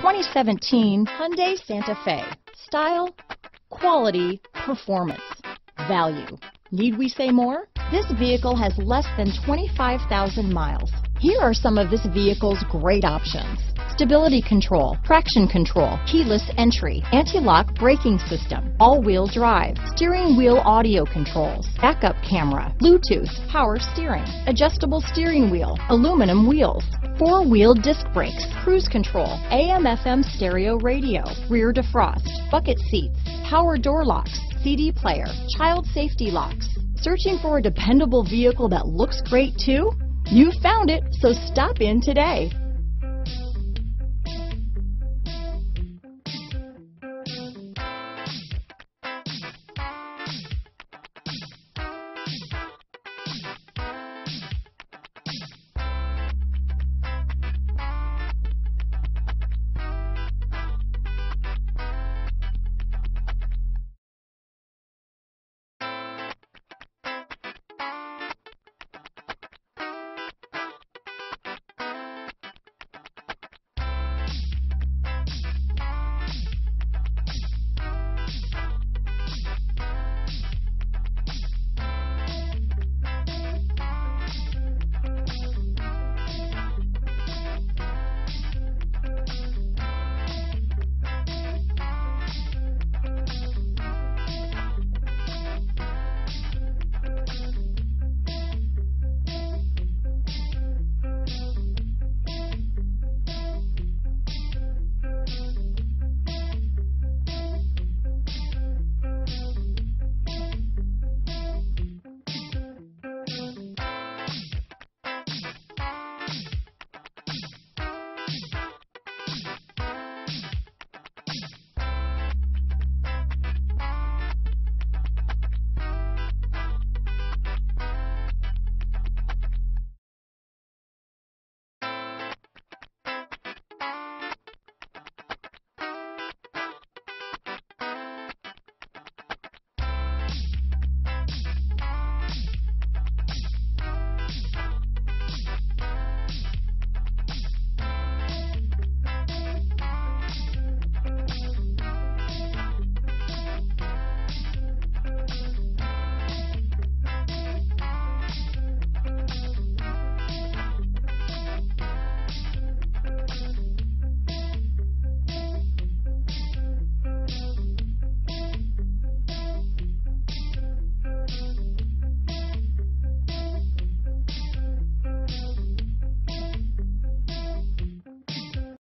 2017 Hyundai Santa Fe. Style, quality, performance, value. Need we say more? This vehicle has less than 25,000 miles. Here are some of this vehicle's great options. Stability control, traction control, keyless entry, anti-lock braking system, all-wheel drive, steering wheel audio controls, backup camera, Bluetooth, power steering, adjustable steering wheel, aluminum wheels, four-wheel disc brakes, cruise control, AM FM stereo radio, rear defrost, bucket seats, power door locks, CD player, child safety locks. Searching for a dependable vehicle that looks great too? You found it, so stop in today.